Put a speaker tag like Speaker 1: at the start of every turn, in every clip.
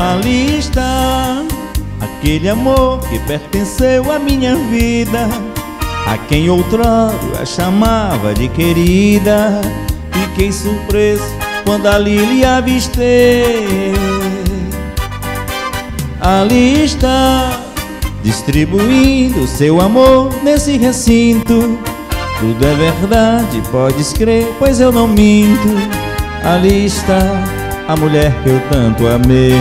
Speaker 1: Ali está aquele amor que pertenceu à minha vida, a quem outrora a chamava de querida. Fiquei surpreso quando ali lhe avistei. Ali está, distribuindo seu amor nesse recinto. Tudo é verdade, podes crer, pois eu não minto. Ali está a mulher que eu tanto amei.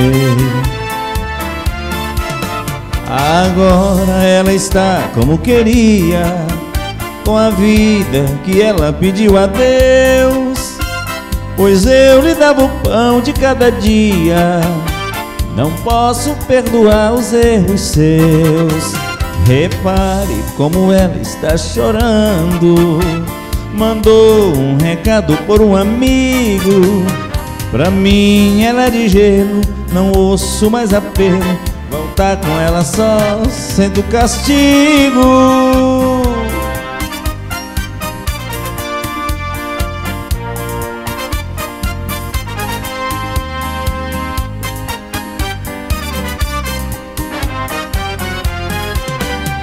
Speaker 1: Agora ela está como queria, com a vida que ela pediu a Deus. Pois eu lhe dava o pão de cada dia, não posso perdoar os erros seus. Repare como ela está chorando. Mandou um recado por um amigo Pra mim ela é de gelo, não ouço mais apelo. Voltar com ela só sendo castigo.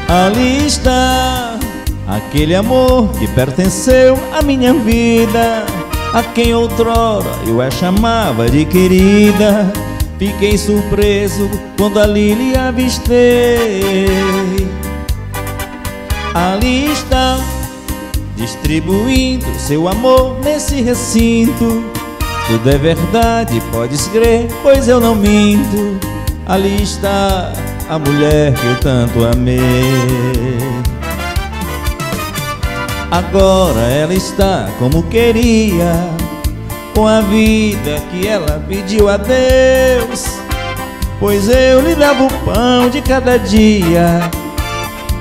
Speaker 1: Ali está aquele amor que pertenceu à minha vida a quem outrora eu a chamava de querida Fiquei surpreso quando ali lhe avistei. Ali está, distribuindo seu amor nesse recinto. Tudo é verdade, podes crer, pois eu não minto. Ali está a mulher que eu tanto amei Agora ela está como queria Com a vida que ela pediu a Deus. Pois eu lhe dava o pão de cada dia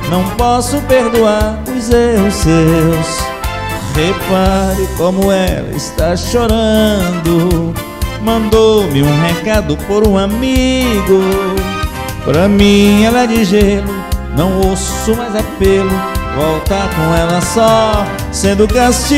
Speaker 1: Não posso perdoar os erros seus. Repare como ela está chorando Mandou-me um recado por um amigo. Pra mim ela é de gelo Não ouço mais apelo Voltar com ela só sendo castigo